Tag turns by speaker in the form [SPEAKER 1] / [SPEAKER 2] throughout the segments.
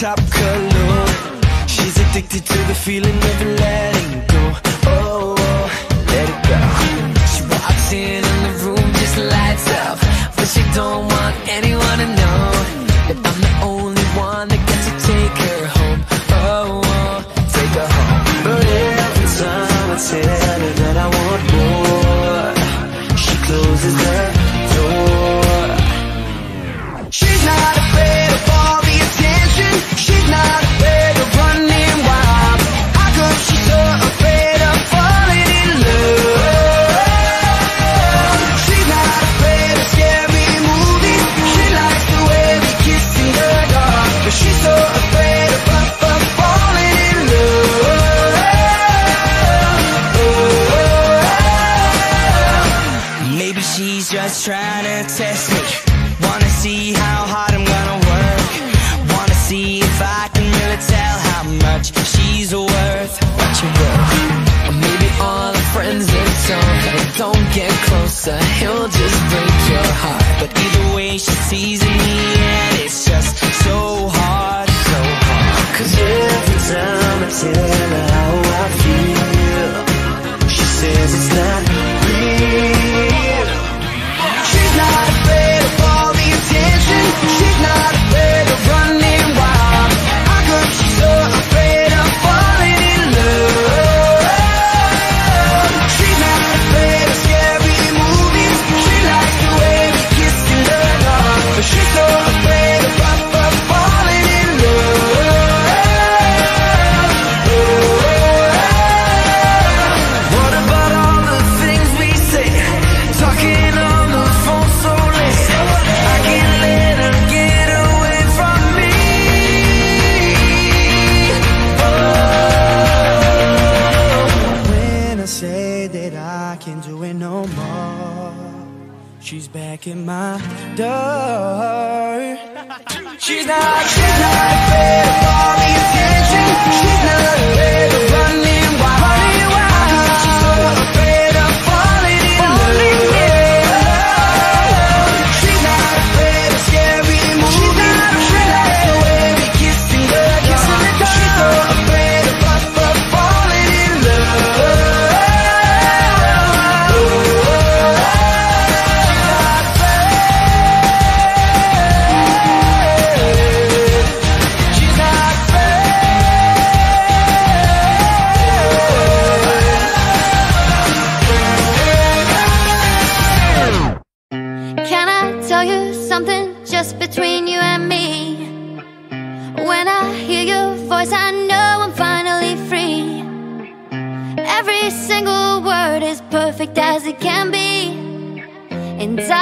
[SPEAKER 1] top color. She's addicted to the feeling of laughter Everyone's trying to test me. Wanna see how hard I'm gonna work. Wanna see if I can really tell how much she's worth. What you worth? Or maybe all the friends in town Don't get closer, he'll just break your heart. But either way, she's teasing me. She's back at my door. She's not, she's not fair for the attention.
[SPEAKER 2] between you and me. When I hear your voice I know I'm finally free. Every single word is perfect as it can be. And I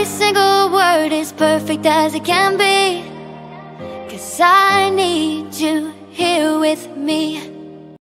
[SPEAKER 2] Every single word is perfect as it can be. Cause I need you here with me.